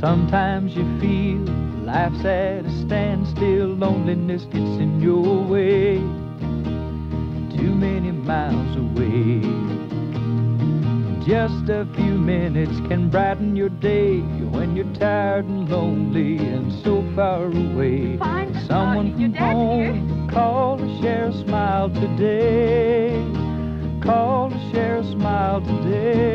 Sometimes you feel life's at a standstill, loneliness gets in your way, too many miles away. Just a few minutes can brighten your day when you're tired and lonely and so far away. Find uh, Someone from home, here. call to share a smile today. Call to share a smile today.